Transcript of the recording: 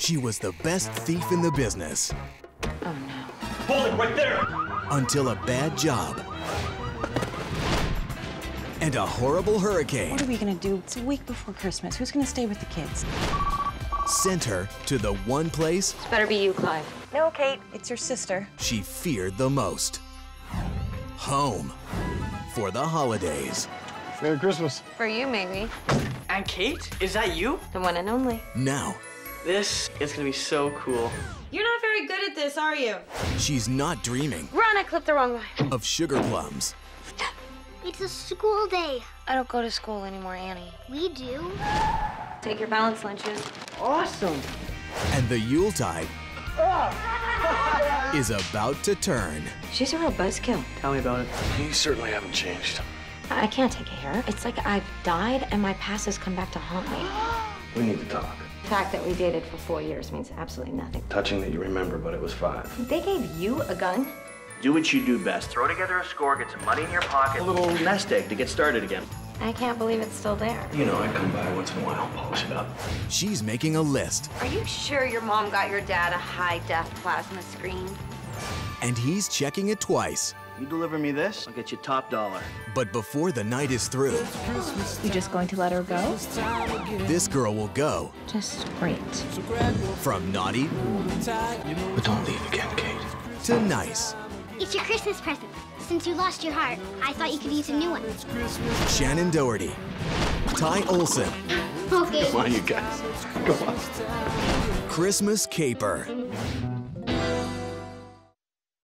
She was the best thief in the business Oh no. Hold it right there! until a bad job and a horrible hurricane What are we gonna do? It's a week before Christmas. Who's gonna stay with the kids? sent her to the one place Better be you, Clive. No, Kate. It's your sister. she feared the most home for the holidays. Merry Christmas. For you, maybe. And Kate, is that you? The one and only. Now, This is gonna be so cool. You're not very good at this, are you? she's not dreaming Run, I clipped the wrong way. of sugar plums It's a school day. I don't go to school anymore, Annie. We do. Take your balance lunches. Awesome. and the Yuletide is about to turn. She's a real buzzkill. Tell me about it. You certainly haven't changed. I can't take care. It's like I've died and my past has come back to haunt me. We need to talk. The fact that we dated for four years means absolutely nothing. Touching that you remember, but it was five. They gave you a gun? Do what you do best. Throw together a score, get some money in your pocket, a little nest egg to get started again. I can't believe it's still there. You know, I come by once in a while, polish it up. She's making a list, Are you sure your mom got your dad a high-def plasma screen? and he's checking it twice. You deliver me this, I'll get you top dollar. But before the night is through, you're just going to let her go? this girl will go Just great. from naughty But don't leave again, Kate. to nice. It's your Christmas present. Since you lost your heart, I thought you could use a new one. Shannen Doherty, Ty Olsson, Okay. Come on, you guys. Come on. Christmas Caper.